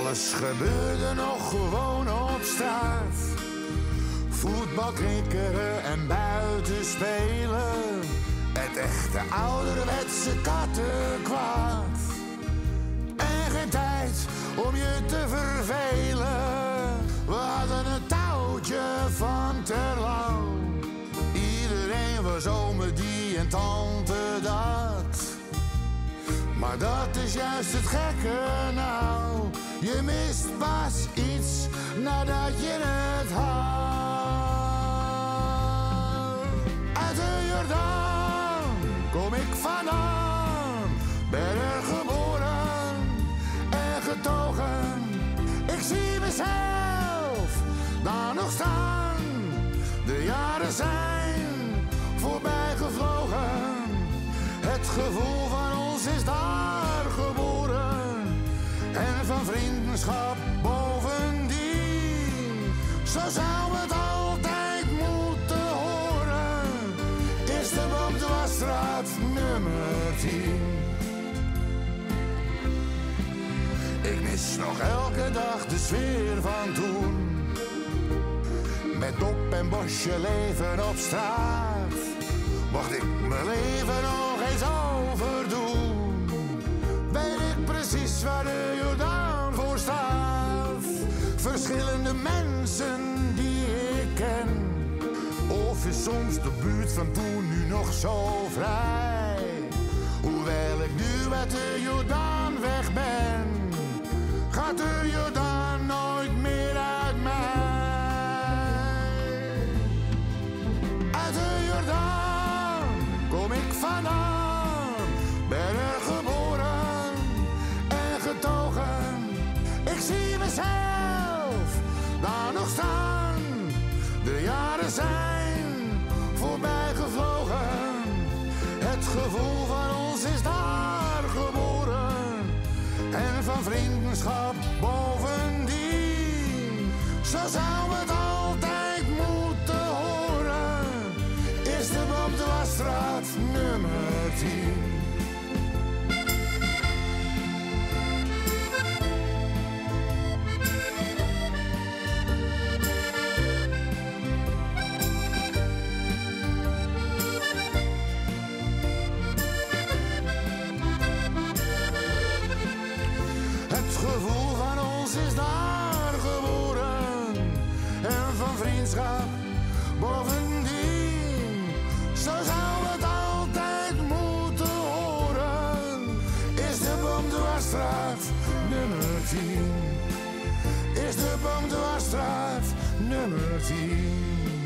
Alles gebeurde nog gewoon op straat. Voetbal, knikkeren en buiten spelen. Het echte ouderwetse kattenkwaad. En geen tijd om je te vervelen. We hadden een touwtje van terlang. Iedereen was ome die en tante dat. Maar dat is juist het gekke nou. Je mist pas iets nadat je het had. Uit de Jordaan kom ik vandaan. Ben er geboren en getogen. Ik zie mezelf daar nog staan. De jaren zijn voorbij gevlogen. Het gevoel van ons is daar van vriendschap bovendien. Zo zou het altijd moeten horen. Is de op de wasstraat nummer 10. Ik mis nog elke dag de sfeer van toen. Met dop en bosje leven op straat. Mocht ik mijn leven nog eens overdoen, weet ik precies waar de Verschillende mensen die ik ken. Of is soms de buurt van toen nu nog zo vrij? Hoewel ik nu uit de Jordaan weg ben, gaat de Jordaan nooit meer uit mij. Uit de Jordaan kom ik vandaan, ben Het gevoel van ons is daar geboren en van vriendschap bovendien. Zo zou het altijd moeten horen. Is de op de wasstraat nummer 10. Van vriendschap bovendien. Zo zou het altijd moeten horen. Is de boom de wasstraat nummer 10? Is de boom de wasstraat nummer 10?